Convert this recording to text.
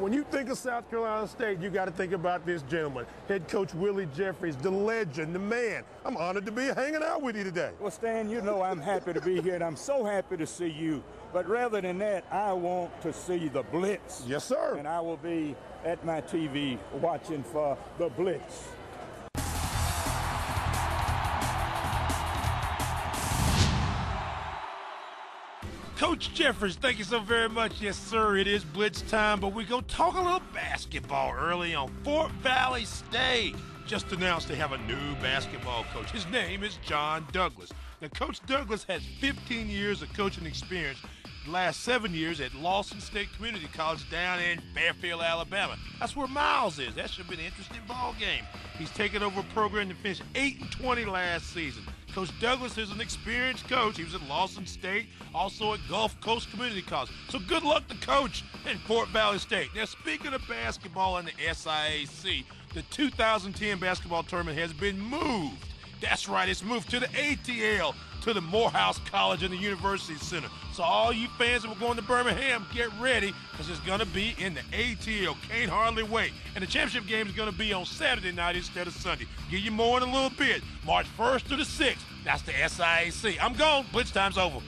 When you think of South Carolina State, you got to think about this gentleman, head coach Willie Jeffries, the legend, the man. I'm honored to be hanging out with you today. Well, Stan, you know I'm happy to be here, and I'm so happy to see you. But rather than that, I want to see the Blitz. Yes, sir. And I will be at my TV watching for the Blitz. Coach Jeffries, thank you so very much. Yes, sir, it is blitz time, but we're going to talk a little basketball early on Fort Valley State. Just announced they have a new basketball coach. His name is John Douglas. Now, Coach Douglas has 15 years of coaching experience, the last seven years at Lawson State Community College down in Fairfield, Alabama. That's where Miles is. That should be an interesting ball game. He's taken over a program to finish 8 and 20 last season. Coach Douglas is an experienced coach. He was at Lawson State, also at Gulf Coast Community College. So good luck to coach in Fort Valley State. Now, speaking of basketball in the SIAC, the 2010 basketball tournament has been moved. That's right, it's moved to the ATL, to the Morehouse College and the University Center. So all you fans that were going to Birmingham, get ready, because it's going to be in the ATL. Can't hardly wait. And the championship game is going to be on Saturday night instead of Sunday. Give you more in a little bit. March 1st to the 6th. That's the SIAC. I'm gone. Blitz time's over.